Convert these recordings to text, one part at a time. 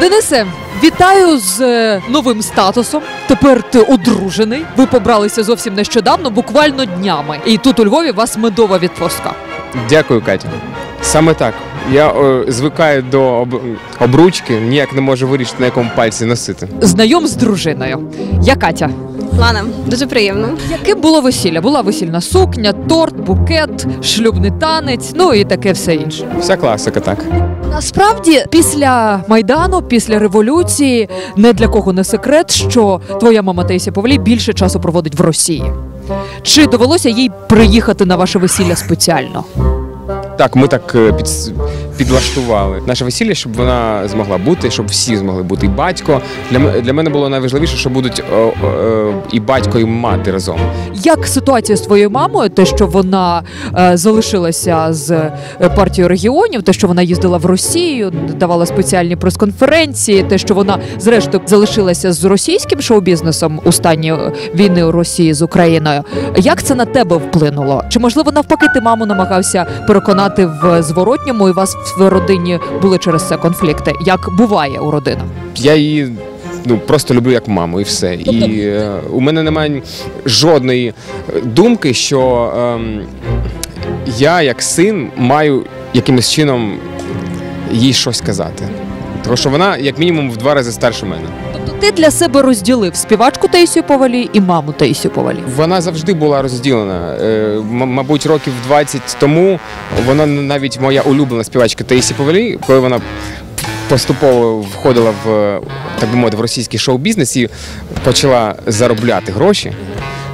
Денисе, вітаю з е, новим статусом. Тепер ти одружений. Ви побралися зовсім нещодавно, буквально днями. І тут у Львові у вас медова відпустка. Дякую, Катя. Саме так. Я е, звикаю до об... обручки, ніяк не можу вирішити, на якому пальці носити. Знайом з дружиною. Я Катя. Лана, дуже приємно. Яким було весілля? Була весільна сукня, торт, букет, шлюбний танець, ну і таке все інше. Вся класика так. Насправді, після майдану, після революції, не для кого не секрет, що твоя мама Таїсія Павлі більше часу проводить в Росії. Чи довелося їй приїхати на ваше весілля спеціально? Так, ми так е, під... підлаштували наше весілля, щоб вона змогла бути, щоб всі змогли бути. І батько. Для, для мене було найважливіше, що будуть о, о, е, і батько, і мати разом. Як ситуація з твоєю мамою? Те, що вона е, залишилася з е, партією регіонів, те, що вона їздила в Росію, давала спеціальні прес-конференції, те, що вона зрештою залишилася з російським шоу-бізнесом у стані е, війни у Росії з Україною. Як це на тебе вплинуло? Чи можливо навпаки ти маму намагався переконати в зворотньому, і вас в родині були через це конфлікти? Як буває у родинах? Я її ну, просто люблю як маму, і все. І е, у мене немає жодної думки, що е, я, як син, маю якимось чином їй щось казати. Тому що вона, як мінімум, в два рази старше мене. Тобто ти для себе розділив співачку Таїсію Повалі і маму Таїсію Повалі. Вона завжди була розділена. Е, мабуть, років 20 тому вона навіть моя улюблена співачка Таїсі Повалі, коли вона поступово входила в так би мовити в російський шоу-бізнес і почала заробляти гроші.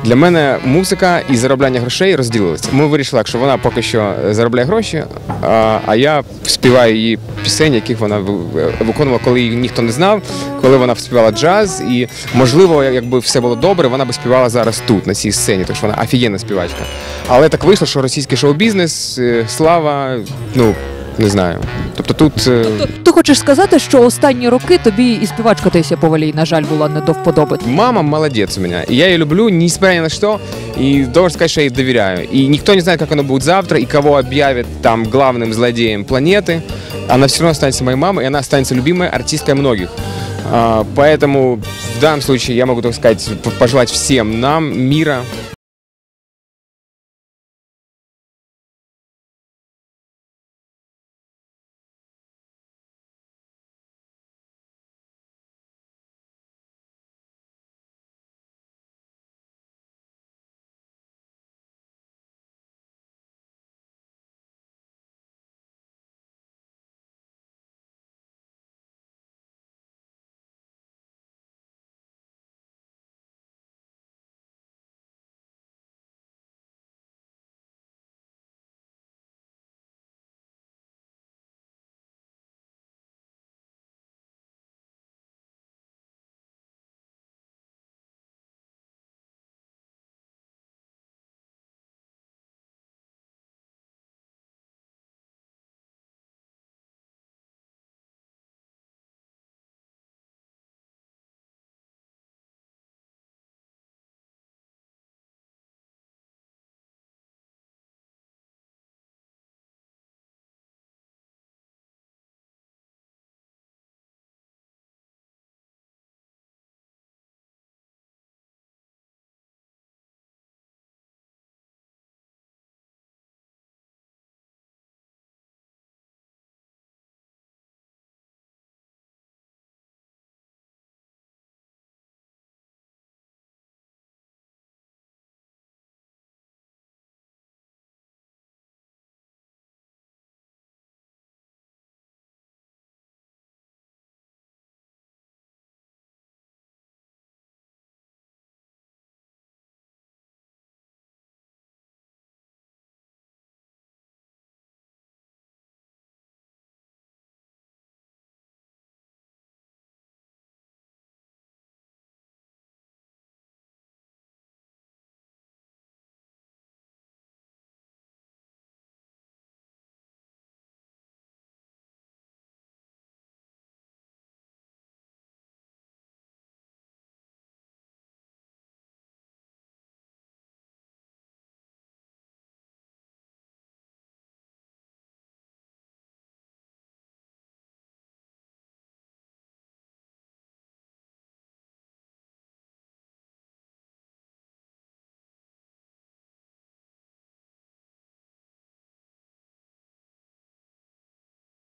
Для мене музика і заробляння грошей розділилися. Ми вирішили, що вона поки що заробляє гроші, а, я співаю її пісень, яких вона ви- виконувала, коли її ніхто не знав, коли вона співала джаз. І можливо, якби все було добре, вона би співала зараз тут, на цій сцені, тому що вона офігенна співачка. Але так вийшло, що російський шоу-бізнес, е, слава, ну не знаю. Тобто тут. е, Ти хочеш сказати, що останні роки тобі і співачка Таїсія Повалій, на жаль, була не до вподоби. Мама молодец у меня. И я ее люблю, несмотря ни на что. И должен сказать, что я ей доверяю. И никто не знает, как оно будет завтра и кого объявят там главным злодеем планеты. Она все равно останется моей мамой, и она останется любимой артисткой многих. А, поэтому в данном случае я могу, так сказать, п- пожелать всем нам мира,